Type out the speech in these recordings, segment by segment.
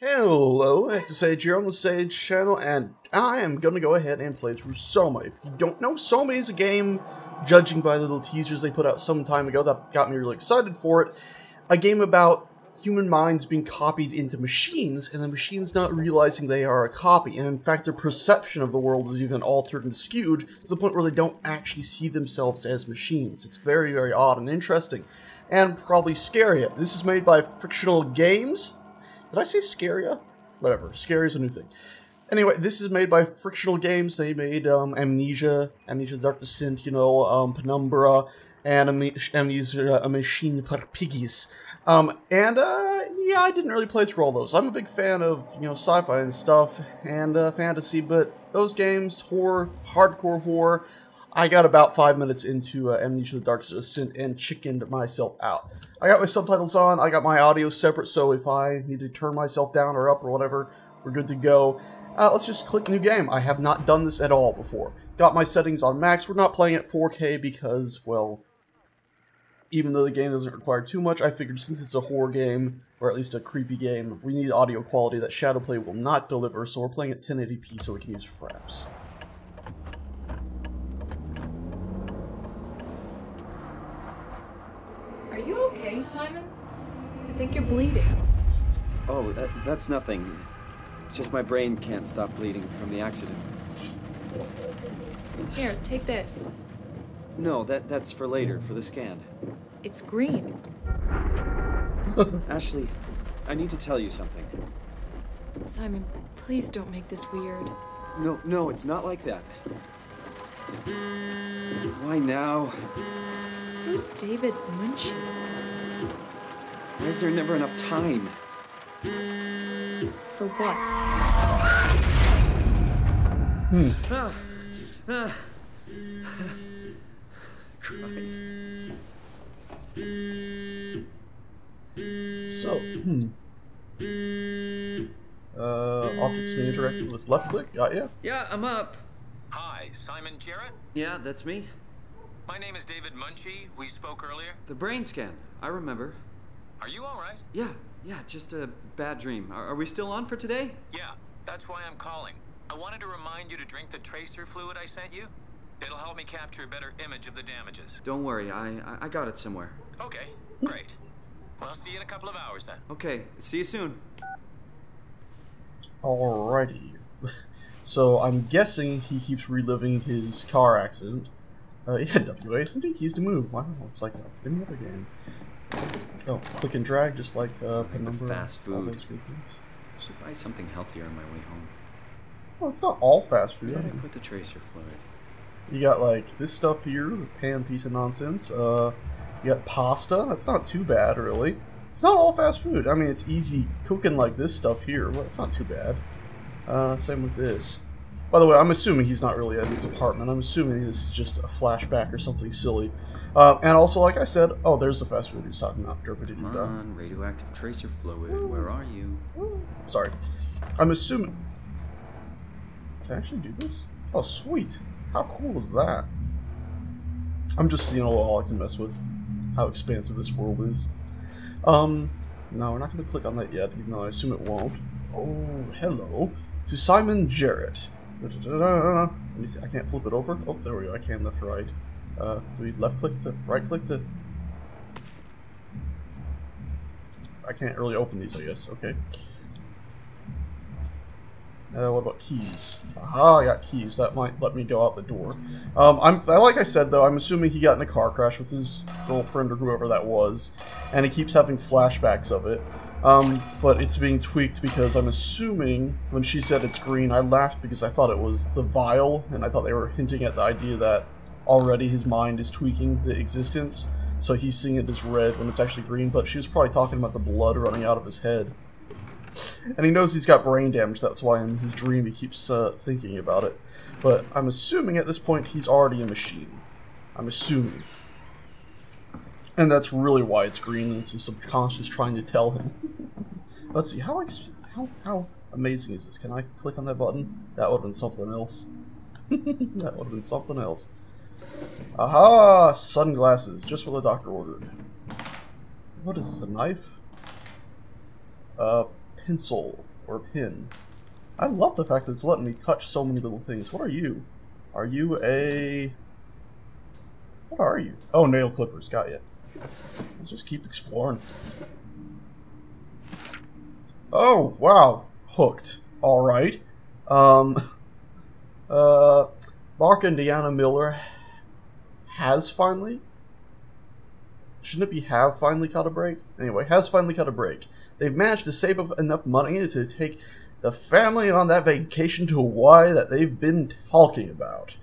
Hello, Active Sage here on the Sage channel, and I am going to go ahead and play through Soma. If you don't know, Soma is a game, judging by the little teasers they put out some time ago that got me really excited for it, a game about human minds being copied into machines, and the machines not realizing they are a copy, and in fact their perception of the world is even altered and skewed to the point where they don't actually see themselves as machines. It's very, very odd and interesting, and probably scary. This is made by Frictional Games, did I say Scaria? Whatever. Scary is a new thing. Anyway, this is made by Frictional Games. They made um, Amnesia, Amnesia Dark Descent, you know, um, Penumbra, and Am Amnesia A Machine for Piggies. Um, and, uh, yeah, I didn't really play through all those. I'm a big fan of, you know, sci-fi and stuff, and uh, fantasy, but those games, horror, hardcore horror, I got about five minutes into uh, Amnesia the Dark Descent and chickened myself out. I got my subtitles on, I got my audio separate, so if I need to turn myself down or up or whatever, we're good to go. Uh, let's just click new game. I have not done this at all before. Got my settings on max. We're not playing at 4K because, well, even though the game doesn't require too much, I figured since it's a horror game, or at least a creepy game, we need audio quality that Shadowplay will not deliver, so we're playing at 1080p so we can use fraps. Are you okay, Simon? I think you're bleeding. Oh, that, that's nothing. It's just my brain can't stop bleeding from the accident. Here, take this. No, that that's for later, for the scan. It's green. Ashley, I need to tell you something. Simon, please don't make this weird. No, no, it's not like that. Why now? Who's David Munshi? Why is there never enough time? For what? Hmm. Ah, ah. Christ. So, hmm. Uh, objects being interacted with left click, got ya? Yeah, I'm up. Hi, Simon Jarrett. Yeah, that's me. My name is David Munshi. We spoke earlier. The brain scan. I remember. Are you all right? Yeah, yeah, just a bad dream. Are, are we still on for today? Yeah, that's why I'm calling. I wanted to remind you to drink the tracer fluid I sent you. It'll help me capture a better image of the damages. Don't worry, I I, I got it somewhere. Okay, great. Well, I'll see you in a couple of hours then. Okay, see you soon. Alrighty. so, I'm guessing he keeps reliving his car accident. Uh, yeah, WASD keys to move. Wow, it's like any other game. Oh, click and drag, just like uh, Penumbra. fast food. things. Should buy something healthier on my way home. Well, it's not all fast food. Where I did I mean, put the tracer fluid? You got like this stuff here, the pan piece of nonsense. Uh, you got pasta. That's not too bad, really. It's not all fast food. I mean, it's easy cooking like this stuff here. Well, it's not too bad. Uh, same with this. By the way, I'm assuming he's not really at his apartment. I'm assuming this is just a flashback or something silly. Uh, and also, like I said, oh, there's the fast food he was talking about. Come on, radioactive tracer fluid. Where are you? Sorry. I'm assuming. Can I actually do this? Oh, sweet. How cool is that? I'm just seeing all I can mess with. How expansive this world is. Um, no, we're not going to click on that yet, even though I assume it won't. Oh, hello. To Simon Jarrett. Let me see, I can't flip it over. Oh, there we go. I can left right. Uh, do we left click to right click to? I can't really open these, I guess. Okay. Uh, what about keys? Aha, I got keys. That might let me go out the door. Um, I'm like I said though, I'm assuming he got in a car crash with his girlfriend or whoever that was, and he keeps having flashbacks of it. Um, but it's being tweaked because I'm assuming when she said it's green, I laughed because I thought it was the vial, and I thought they were hinting at the idea that already his mind is tweaking the existence, so he's seeing it as red when it's actually green. But she was probably talking about the blood running out of his head. And he knows he's got brain damage, that's why in his dream he keeps uh, thinking about it. But I'm assuming at this point he's already a machine. I'm assuming. And that's really why it's green, it's his subconscious trying to tell him. Let's see, how, how how amazing is this? Can I click on that button? That would have been something else. that would have been something else. Aha! Sunglasses, just what the doctor ordered. What is this, a knife? A pencil or a pin. I love the fact that it's letting me touch so many little things. What are you? Are you a... What are you? Oh, nail clippers. Got you. Let's just keep exploring. Oh, wow. Hooked. Alright. Um... Uh... Mark and Deanna Miller has finally shouldn't it be have finally caught a break? Anyway, has finally caught a break. They've managed to save up enough money to take the family on that vacation to Hawaii that they've been talking about.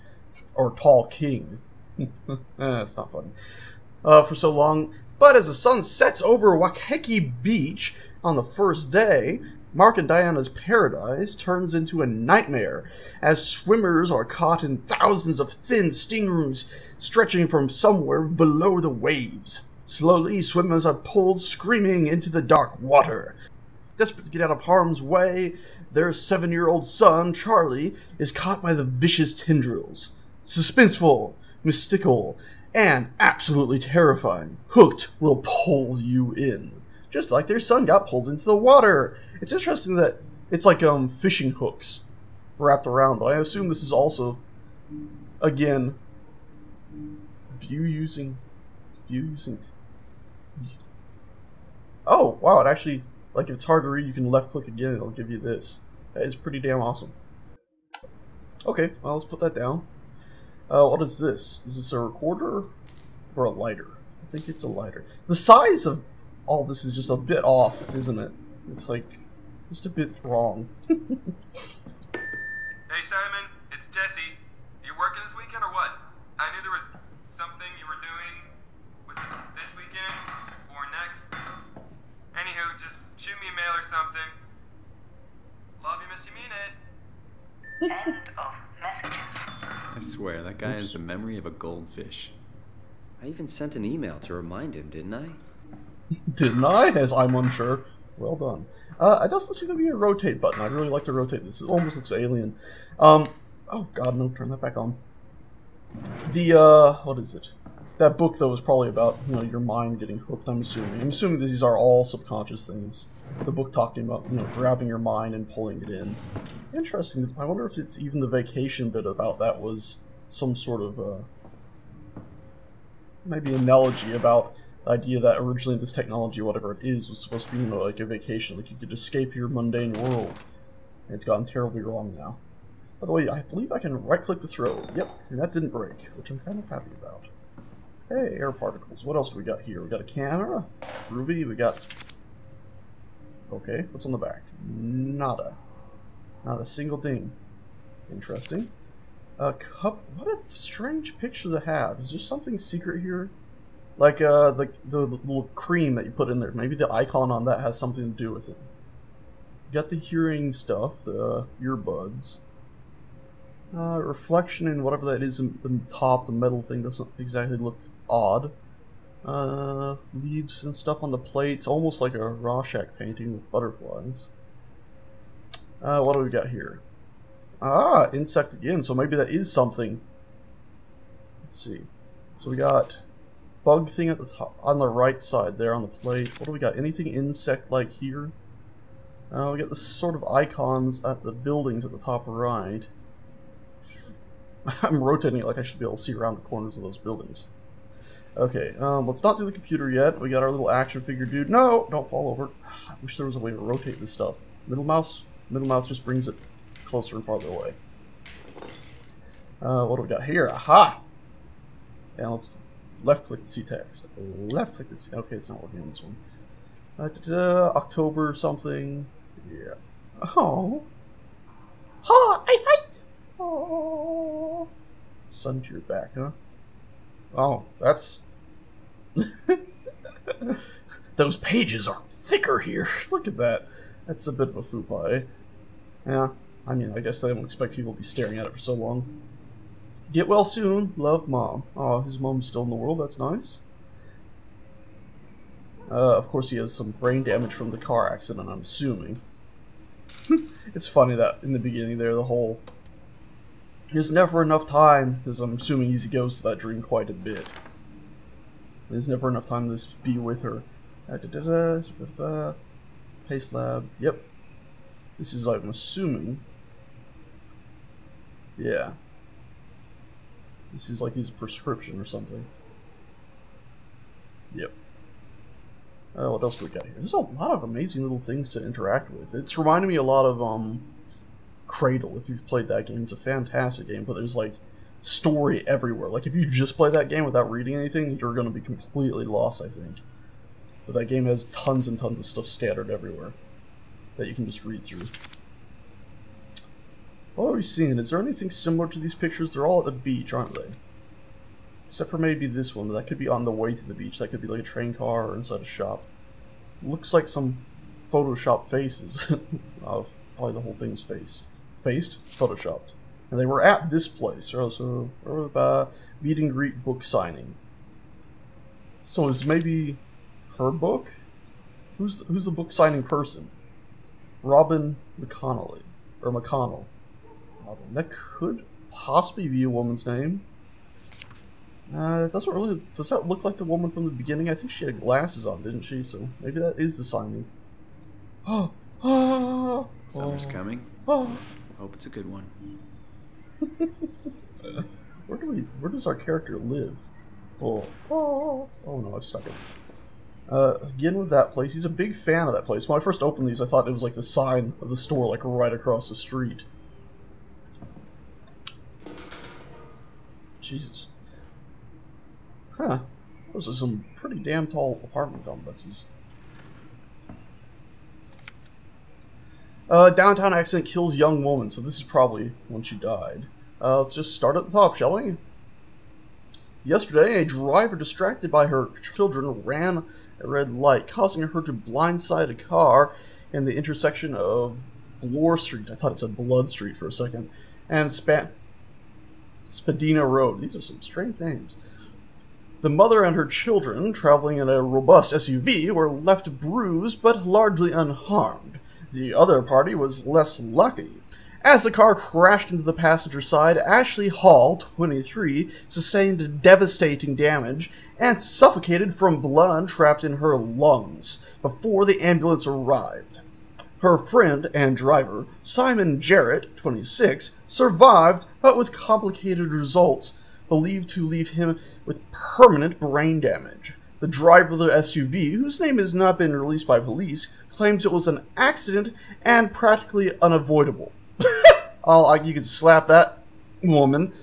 Or talking. That's not funny. Uh, for so long. But as the sun sets over Waikiki Beach on the first day, Mark and Diana's paradise turns into a nightmare as swimmers are caught in thousands of thin stingrays stretching from somewhere below the waves. Slowly, swimmers are pulled screaming into the dark water. Desperate to get out of harm's way, their seven year old son, Charlie, is caught by the vicious tendrils. Suspenseful, mystical, and absolutely terrifying. Hooked will pull you in. Just like their son got pulled into the water. It's interesting that it's like um fishing hooks wrapped around, but I assume this is also again view using view using Oh, wow, it actually like if it's hard to read, you can left click again it'll give you this. That is pretty damn awesome. Okay, well let's put that down. Uh, what is this? Is this a recorder or a lighter? I think it's a lighter. The size of all this is just a bit off, isn't it? It's like just a bit wrong. hey Simon, it's Jesse. You working this weekend or what? I knew there was something you were doing. Was it this weekend or next? Anywho, just shoot me a mail or something. Love you, miss you, mean it. End of messages. I swear, that guy has the memory of a goldfish. I even sent an email to remind him, didn't I? Didn't I? As I'm unsure. Well done. Uh, it doesn't seem to be a rotate button. I'd really like to rotate this. It almost looks alien. Um, oh god, no, turn that back on. The, uh, what is it? That book, though, is probably about, you know, your mind getting hooked, I'm assuming. I'm assuming these are all subconscious things. The book talking about, you know, grabbing your mind and pulling it in. Interesting. I wonder if it's even the vacation bit about that was some sort of, uh, maybe analogy about the idea that originally this technology, whatever it is, was supposed to be, you know, like a vacation. Like you could escape your mundane world. And it's gotten terribly wrong now. By the way, I believe I can right-click to throw. Yep, and that didn't break, which I'm kind of happy about. Hey, air particles. What else do we got here? We got a camera, ruby, we got... Okay, what's on the back? Nada. Not a single thing. Interesting. A cup... What a strange picture to have. Is there something secret here? Like, uh, the, the little cream that you put in there. Maybe the icon on that has something to do with it. You got the hearing stuff, the earbuds. Uh, reflection in whatever that is in the top, the metal thing doesn't exactly look odd. Uh, leaves and stuff on the plates, almost like a Rorschach painting with butterflies. Uh, what do we got here? Ah, insect again, so maybe that is something. Let's see. So we got bug thing at the top, on the right side there on the plate. What do we got? Anything insect-like here? Uh, we got the sort of icons at the buildings at the top right. I'm rotating it like I should be able to see around the corners of those buildings. Okay, um, let's not do the computer yet. We got our little action figure dude. No, don't fall over. I wish there was a way to rotate this stuff. Middle mouse, middle mouse just brings it closer and farther away. Uh, what do we got here? Aha! And let's left click to see text. Left click to see. Okay, it's not working on this one. Uh, da -da, October something. Yeah. Oh. Ha! I fight! Oh. Sun to your back, huh? Oh, that's. Those pages are thicker here. Look at that. That's a bit of a fupa, eh? Yeah, I mean, I guess they don't expect people to be staring at it for so long. Get well soon. Love, Mom. Oh, his mom's still in the world. That's nice. Uh, of course, he has some brain damage from the car accident, I'm assuming. it's funny that in the beginning there, the whole there's never enough time, because I'm assuming he goes to that dream quite a bit. There's never enough time to be with her. Da, Pace lab. Yep. This is, I'm assuming. Yeah. This is like his prescription or something. Yep. Uh, what else do we got here? There's a lot of amazing little things to interact with. It's reminding me a lot of um, Cradle, if you've played that game. It's a fantastic game, but there's like story everywhere. Like if you just play that game without reading anything, you're going to be completely lost, I think. But that game has tons and tons of stuff scattered everywhere that you can just read through. What are we seeing? Is there anything similar to these pictures? They're all at the beach, aren't they? Except for maybe this one, that could be on the way to the beach. That could be like a train car or inside a shop. Looks like some Photoshop faces. oh, probably the whole thing's faced. Faced? Photoshopped. And they were at this place. Oh, so, uh, meet and greet book signing. So is maybe her book? Who's who's the book signing person? Robin McConnelly or McConnell. Robin. That could possibly be a woman's name. Uh, it doesn't really. Does that look like the woman from the beginning? I think she had glasses on, didn't she? So maybe that is the signing. Oh, oh, Summer's coming. oh. Hope it's a good one. Where do we? Where does our character live? Oh, oh, oh no! I've stuck it. Uh, again with that place, he's a big fan of that place. When I first opened these, I thought it was like the sign of the store, like right across the street. Jesus. Huh. Those are some pretty damn tall apartment complexes. Uh, downtown accident kills young woman, so this is probably when she died. Uh, let's just start at the top, shall we? Yesterday, a driver distracted by her children ran a red light, causing her to blindside a car in the intersection of Bloor Street. I thought it said Blood Street for a second. And Spa- Spadina Road. These are some strange names. The mother and her children, traveling in a robust SUV, were left bruised but largely unharmed. The other party was less lucky. As the car crashed into the passenger side, Ashley Hall, 23, sustained devastating damage and suffocated from blood trapped in her lungs before the ambulance arrived. Her friend and driver, Simon Jarrett, 26, survived but with complicated results, believed to leave him with permanent brain damage. The driver of the SUV, whose name has not been released by police, claims it was an accident and practically unavoidable. oh, you could slap that woman.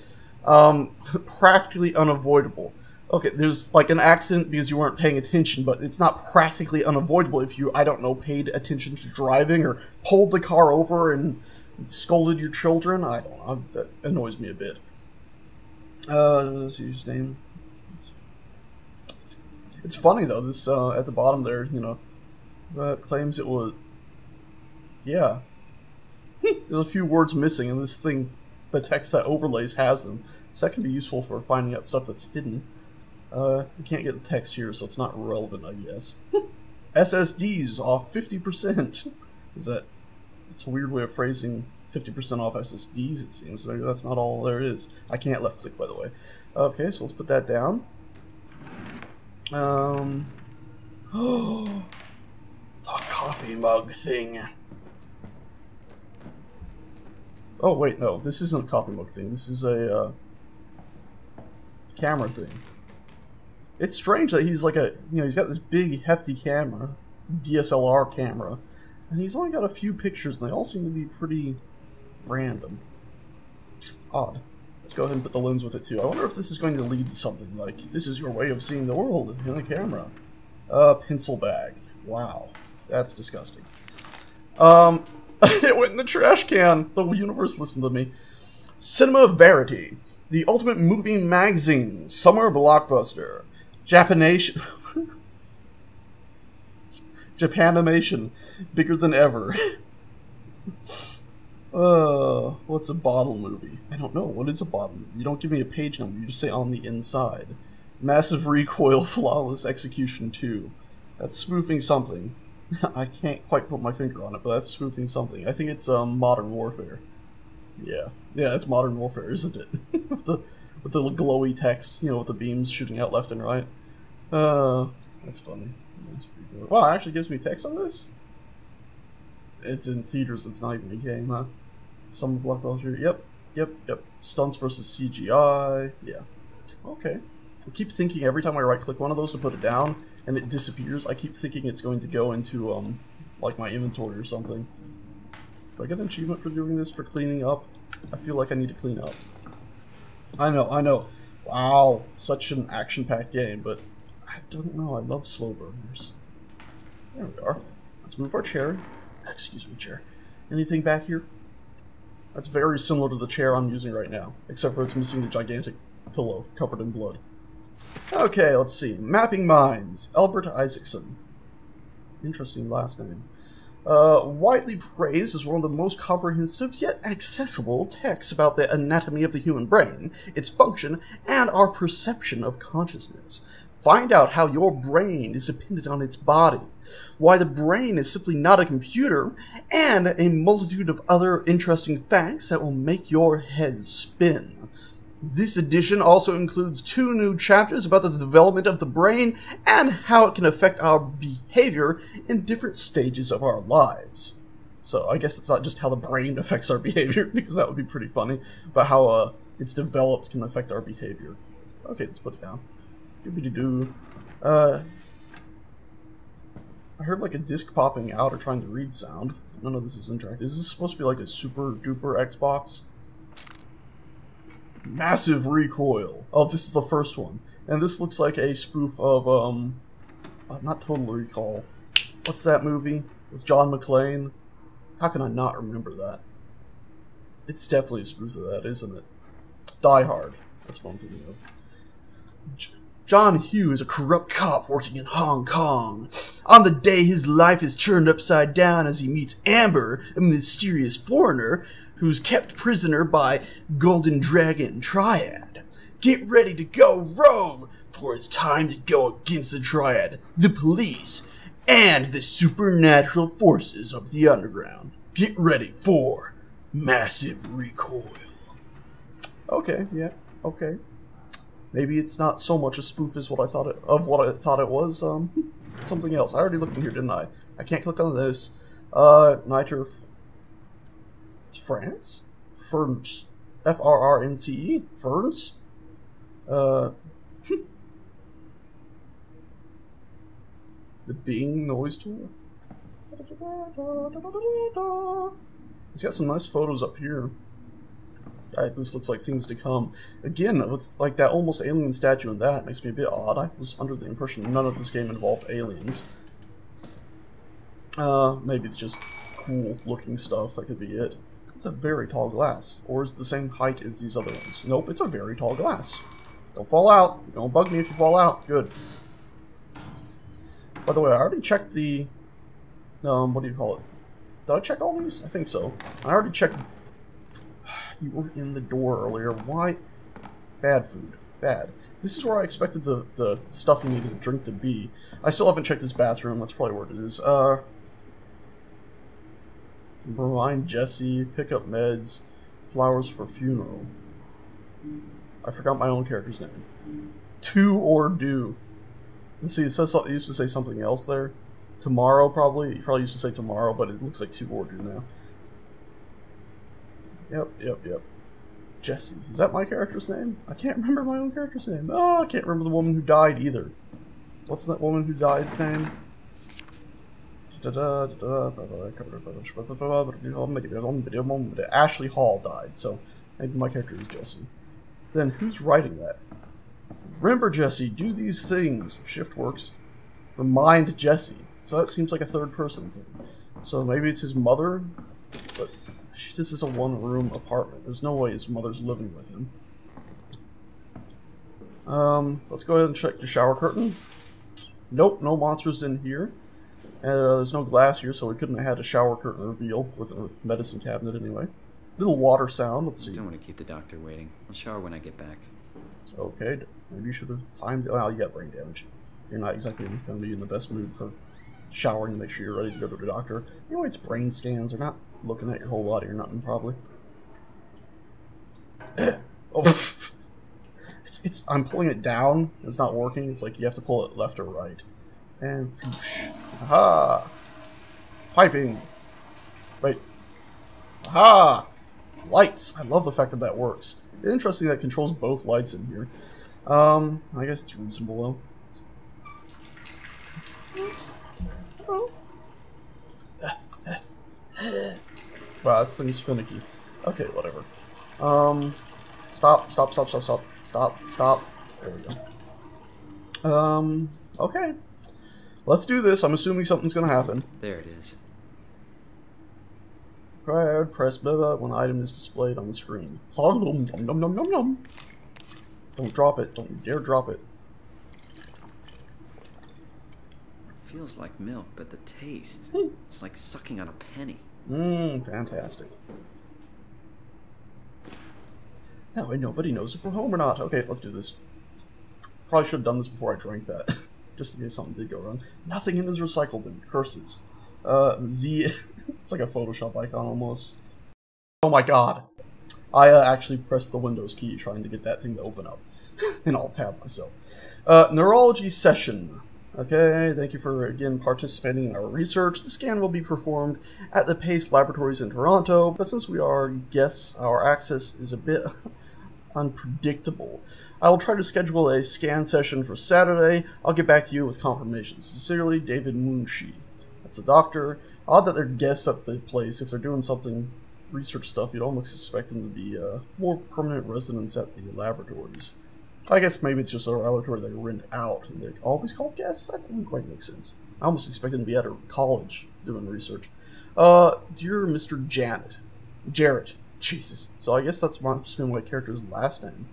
Um, practically unavoidable. Okay, there's like an accident because you weren't paying attention, but it's not practically unavoidable if you, I don't know, paid attention to driving or pulled the car over and scolded your children. I don't know. That annoys me a bit. Uh, let's his name. It's funny though. This uh, at the bottom there, you know, uh, claims it was. Yeah, there's a few words missing, and this thing, the text that overlays has them. So that can be useful for finding out stuff that's hidden. Uh, we can't get the text here, so it's not relevant, I guess. SSDs off 50%. Is that? It's a weird way of phrasing 50% off SSDs, it seems. Maybe that's not all there is. I can't left click, by the way. Okay, so let's put that down. Um. Coffee mug thing. Oh wait, no, this isn't a coffee mug thing. This is a uh, camera thing. It's strange that he's like a, you know, he's got this big hefty camera, DSLR camera, and he's only got a few pictures, and they all seem to be pretty random. Odd. Let's go ahead and put the lens with it too. I wonder if this is going to lead to something like, this is your way of seeing the world in the camera. Uh, pencil bag. Wow. That's disgusting. Um, it went in the trash can. The universe listened to me. Cinema Verity. The ultimate movie magazine. Summer blockbuster. Japanation. Japanimation. Bigger than ever. Uh, what's a bottle movie? I don't know. What is a bottle? Movie? You don't give me a page number. You just say on the inside. Massive recoil, flawless execution 2. That's spoofing something. I can't quite put my finger on it, but that's spoofing something. I think it's um, Modern Warfare. Yeah, yeah, it's Modern Warfare, isn't it? with the with the glowy text, you know, with the beams shooting out left and right. Uh, that's funny. That's it actually gives me text on this. it's in theaters. It's not even a game, huh? Some blockbuster. Yep, yep, yep. Stunts versus CGI. Yeah. Okay. I keep thinking every time I right click one of those to put it down and it disappears, I keep thinking it's going to go into um like my inventory or something. Do I get an achievement for doing this for cleaning up? I feel like I need to clean up. I know, I know. Wow, such an action-packed game, but I don't know. I love slow burners. There we are. Let's move our chair. Excuse me, chair. Anything back here? That's very similar to the chair I'm using right now, except for it's missing the gigantic pillow covered in blood. Okay, let's see. Mapping Minds. Albert Isaacson. Interesting last name. Uh, widely praised as one of the most comprehensive yet accessible texts about the anatomy of the human brain, its function, and our perception of consciousness. Find out how your brain is dependent on its body, why the brain is simply not a computer, and a multitude of other interesting facts that will make your head spin. This edition also includes two new chapters about the development of the brain and how it can affect our behavior in different stages of our lives. So I guess it's not just how the brain affects our behavior, because that would be pretty funny, but how uh, it's developed can affect our behavior. Okay, let's put it down. Doobie-doo. Uh, I heard like a disc popping out or trying to read sound. None of this is interactive. Is this supposed to be like a super duper Xbox? Massive recoil. Oh, this is the first one. And this looks like a spoof of, um, uh, not Total Recall. What's that movie with John McClane? How can I not remember that? It's definitely a spoof of that, isn't it? Die Hard. That's what I'm thinking of. John Hugh is a corrupt cop working in Hong Kong. On the day his life is turned upside down as he meets Amber, a mysterious foreigner who's kept prisoner by Golden Dragon Triad. Get ready to go rogue, for it's time to go against the Triad, the police, and the supernatural forces of the underground. Get ready for massive recoil. Okay, yeah, okay. Maybe it's not so much a spoof as what I thought it of what I thought it was. Um, something else. I already looked in here, didn't I? I can't click on this. Uh, Nitro. It's France. Ferns. F R R N C E. Ferns. Uh. the Bing noise tool. It's got some nice photos up here. This looks like things to come. Again, it's like that almost alien statue and that makes me a bit odd. I was under the impression none of this game involved aliens. Uh, maybe it's just cool looking stuff. That could be it. It's a very tall glass. Or is the same height as these other ones? Nope, it's a very tall glass. Don't fall out. Don't bug me if you fall out. Good. By the way, I already checked the... Um, what do you call it? Did I check all these? I think so. I already checked you were in the door earlier. Why? Bad food. Bad. This is where I expected the, the stuff you needed to drink to be. I still haven't checked his bathroom. That's probably where it is. Uh, remind Jesse. Pick up meds. Flowers for funeral. I forgot my own character's name. To or do. Let's see, it, says, it used to say something else there. Tomorrow, probably. It probably used to say tomorrow, but it looks like to or do now. Yep, yep, yep. Jesse. Is that my character's name? I can't remember my own character's name. Oh, I can't remember the woman who died either. What's that woman who died's name? Ashley Hall died, so maybe my character is Jesse. Then who's writing that? Remember, Jesse, do these things. Shift works. Remind Jesse. So that seems like a third person thing. So maybe it's his mother, but this is a one-room apartment. There's no way his mother's living with him. Um, let's go ahead and check the shower curtain. Nope, no monsters in here. Uh, there's no glass here, so we couldn't have had a shower curtain reveal with a medicine cabinet anyway. Little water sound, let's see. Don't want to keep the doctor waiting. I'll shower when I get back. Okay, maybe you should have timed Oh, you got brain damage. You're not exactly going to be in the best mood for showering to make sure you're ready to go to the doctor. You know, it's brain scans. They're not looking at your whole body or nothing, probably. oh, it's it's. I'm pulling it down. It's not working. It's like you have to pull it left or right. And whoosh. Aha! Piping. Wait. Aha! Lights! I love the fact that that works. Interesting that controls both lights in here. Um, I guess it's reasonable though. Wow, this thing's finicky. Okay, whatever. Um, stop, stop, stop, stop, stop, stop, stop. There we go. Um, okay. Let's do this. I'm assuming something's gonna happen. There it is. Crowd, press blah when item is displayed on the screen. Nom, nom, nom, nom, nom. Don't drop it. Don't you dare drop it. Feels like milk, but the taste. Hmm. It's like sucking on a penny. Mmm, fantastic. That way nobody knows if we're home or not. Okay, let's do this. Probably should have done this before I drank that. Just in case something did go wrong. Nothing in is recycled bin. Curses. Uh, Z... it's like a Photoshop icon almost. Oh my god. I uh, actually pressed the Windows key trying to get that thing to open up. and I'll tab myself. Uh, neurology session. Okay, thank you for again participating in our research. The scan will be performed at the Pace Laboratories in Toronto, but since we are guests, our access is a bit unpredictable. I will try to schedule a scan session for Saturday. I'll get back to you with confirmation. Sincerely, David Munshi. That's a doctor. Odd that they're guests at the place. If they're doing something research stuff, you'd almost expect them to be uh, more permanent residents at the laboratories. I guess maybe it's just a laboratory they rent out and they're always called guests. That doesn't quite make sense. I almost expect them to be at a college doing research. Uh, dear Mr. Janet. Jarrett. Jesus. So I guess that's must be my character's last name.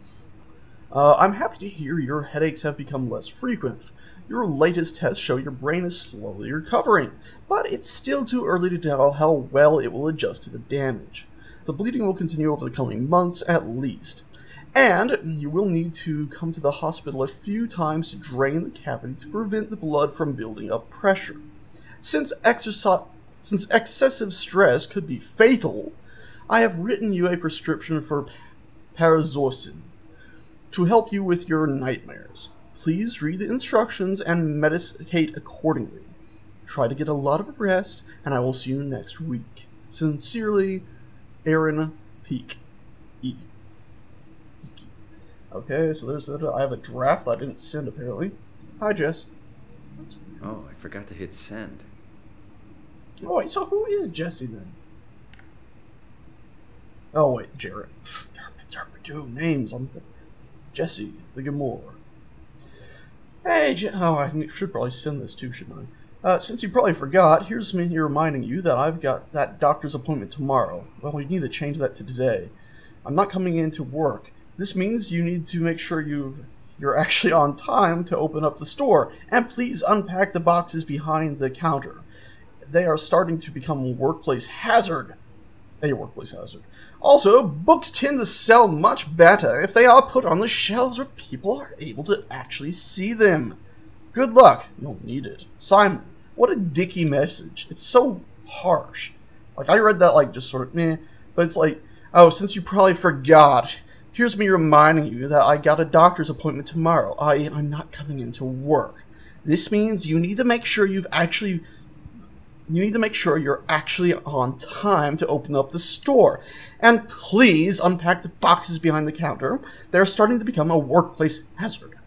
Uh, I'm happy to hear your headaches have become less frequent. Your latest tests show your brain is slowly recovering, but it's still too early to tell how well it will adjust to the damage. The bleeding will continue over the coming months at least. And you will need to come to the hospital a few times to drain the cavity to prevent the blood from building up pressure. Since, since excessive stress could be fatal, I have written you a prescription for Parazorcin to help you with your nightmares. Please read the instructions and medicate accordingly. Try to get a lot of rest, and I will see you next week. Sincerely, Aaron Peak. E. Okay, so there's a, I have a draft I didn't send apparently. Hi, Jess. Oh, I forgot to hit send. Oh wait, so who is Jesse then? Oh wait, Jarrett. Two names. I'm Jesse the Gamor. Hey, oh, I should probably send this too, shouldn't I? Uh, since you probably forgot, here's me reminding you that I've got that doctor's appointment tomorrow. Well, we need to change that to today. I'm not coming in to work. This means you need to make sure you you're actually on time to open up the store, and please unpack the boxes behind the counter. They are starting to become a workplace hazard. A workplace hazard. Also, books tend to sell much better if they are put on the shelves where people are able to actually see them. Good luck. You'll need it. Simon, what a dicky message. It's so harsh. Like, I read that, like, just sort of meh, but it's like, oh, since you probably forgot, here's me reminding you that I got a doctor's appointment tomorrow. I, I'm not coming into work. This means you need to make sure you've actually you need to make sure you're actually on time to open up the store. And please unpack the boxes behind the counter. They're starting to become a workplace hazard.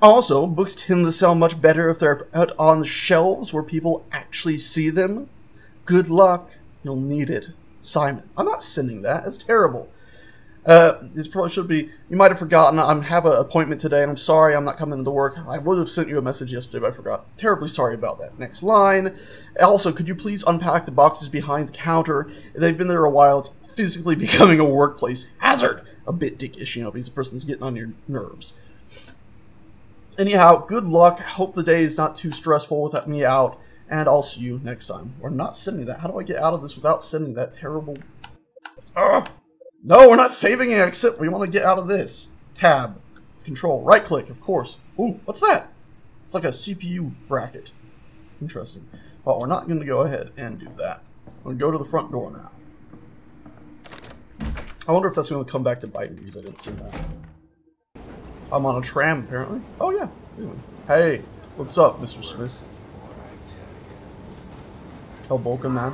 Also, books tend to sell much better if they're out on the shelves where people actually see them. Good luck. You'll need it. Simon. I'm not sending that. It's terrible. Uh, this probably should be. You might have forgotten. I have an appointment today, and I'm sorry I'm not coming into work. I would have sent you a message yesterday, but I forgot. Terribly sorry about that. Next line. Also, could you please unpack the boxes behind the counter? They've been there a while. It's physically becoming a workplace hazard. A bit dickish, you know, because the person's getting on your nerves. Anyhow, good luck. Hope the day is not too stressful without me out, and I'll see you next time. We're not sending that. How do I get out of this without sending that terrible... Ugh. No, we're not saving an exit. We want to get out of this. Tab. Control. Right click, of course. Ooh, what's that? It's like a CPU bracket. Interesting. Well, we're not going to go ahead and do that. We're going to go to the front door now. I wonder if that's going to come back to bite me because I didn't see that. I'm on a tram, apparently. Oh, yeah. Hey, what's up, Mr. Smith? Hellbolken, man.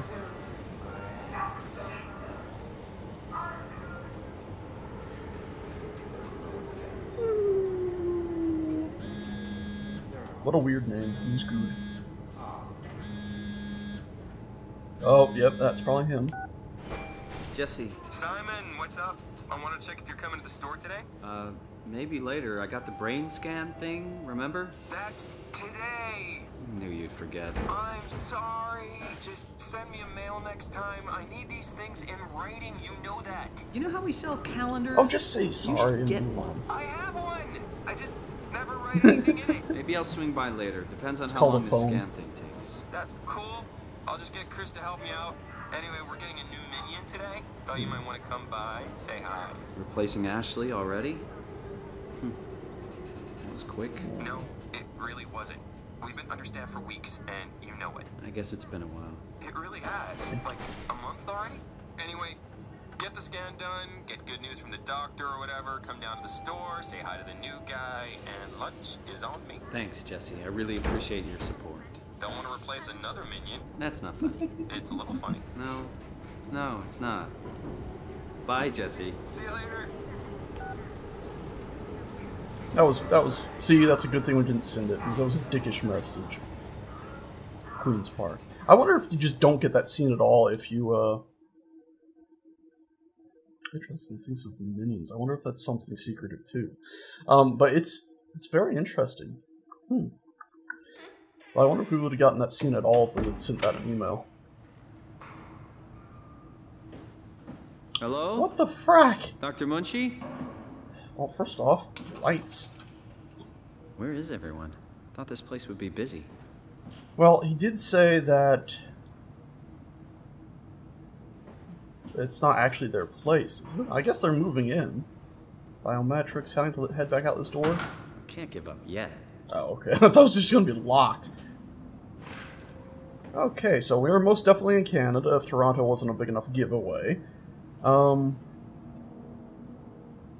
What a weird name. Who's good? Oh, yep, that's probably him. Jesse, Simon, what's up? I want to check if you're coming to the store today. uh, maybe later. I got the brain scan thing, remember? That's today. Knew you'd forget. I'm sorry. Just send me a mail next time. I need these things in writing. You know that. You know how we sell calendars? Oh, just say You sorry should and get one. I have one. I just never write anything in it. Maybe I'll swing by later. Depends on It's how long the phone. scan thing takes. That's cool. I'll just get Chris to help me out. Anyway, we're getting a new minion today. Thought you might want to come by, say hi. Replacing Ashley already? Hmm. That was quick. No, it really wasn't. We've been understaffed for weeks, and you know it. I guess it's been a while. It really has. Like a month already? Anyway, get the scan done, get good news from the doctor or whatever, come down to the store, say hi to the new guy, and lunch is on me. Thanks, Jesse. I really appreciate your support. Don't want to replace another minion. That's not funny. It's a little funny. No, no, it's not. Bye, Jesse. See you later. That was, that was, see, that's a good thing we didn't send it, because that was a dickish message. Queen's Park. I wonder if you just don't get that scene at all if you, uh... Interesting things with minions. I wonder if that's something secretive too. Um, but it's, it's very interesting. Hmm. Well, I wonder if we would have gotten that scene at all if we had sent that an email. Hello? What the frack? Dr. Munshi? Well, first off, lights. Where is everyone? Thought this place would be busy. Well, he did say that it's not actually their place. Is it? I guess they're moving in. Biometrics, having to head back out this door. Can't give up yet. Oh, okay. I thought it was just going to be locked. Okay, so we are most definitely in Canada if Toronto wasn't a big enough giveaway. Um,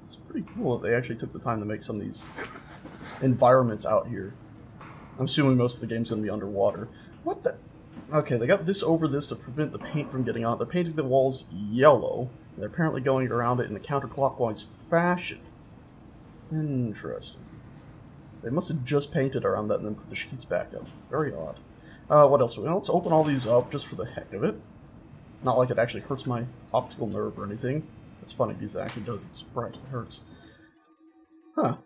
it's pretty cool that they actually took the time to make some of these environments out here. I'm assuming most of the game's going to be underwater. What the? Okay, they got this over this to prevent the paint from getting on. They're painting the walls yellow. They're apparently going around it in a counterclockwise fashion. Interesting. They must have just painted around that and then put the sheets back up. Very odd. Uh, what else do we Let's open all these up just for the heck of it. Not like it actually hurts my optical nerve or anything. It's funny because it actually does. It's bright. It hurts. Huh.